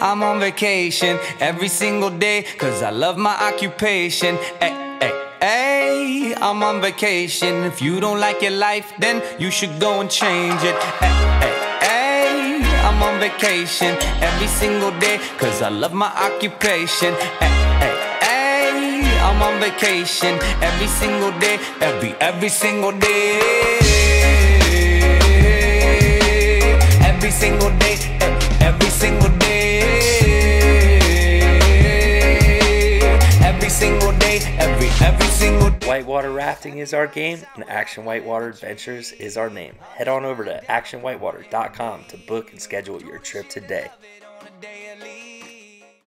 I'm on vacation every single day, cause I love my occupation. Ay, I'm on vacation. If you don't like your life, then you should go and change it. Ay, I'm on vacation every single day, cause I love my occupation. Ay, I'm on vacation every single day, every, every single day. Every single day, single day, every, every single Whitewater rafting is our game, and Action Whitewater Adventures is our name. Head on over to actionwhitewater.com to book and schedule your trip today.